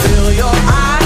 feel your eyes